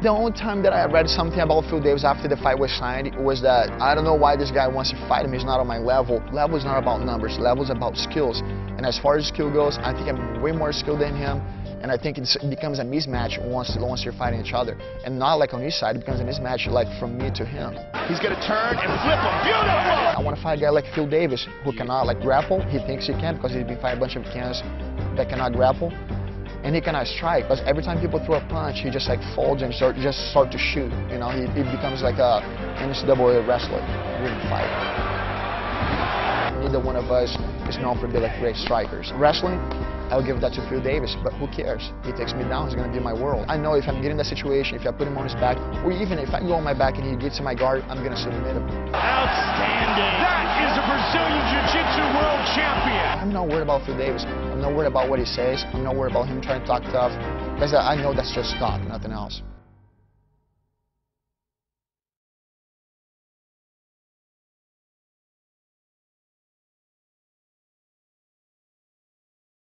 The only time that I read something about Phil Davis after the fight was signed was that I don't know why this guy wants to fight him. He's not on my level. Level is not about numbers. Level is about skills. And as far as skill goes, I think I'm way more skilled than him. And I think it becomes a mismatch once, once you're fighting each other. And not like on his side, it becomes a mismatch like from me to him. He's going to turn and flip him. Beautiful! I want to fight a guy like Phil Davis who cannot like grapple. He thinks he can because he's been fighting a bunch of cans that cannot grapple. And he cannot strike because every time people throw a punch, he just like folds and start, just start to shoot. You know, he, he becomes like a NCAA wrestler in fight. Neither one of us is known for being like great strikers. Wrestling, I'll give that to Phil Davis, but who cares? He takes me down, he's gonna be my world. I know if I'm getting that situation, if I put him on his back, or even if I go on my back and he gets to my guard, I'm gonna submit him. Outstanding! That is a Brazilian Jiu-Jitsu world champion! I'm not worried about Phil Davis. I'm not worried about what he says. I'm not worried about him trying to talk tough, because I know that's just talk, nothing else.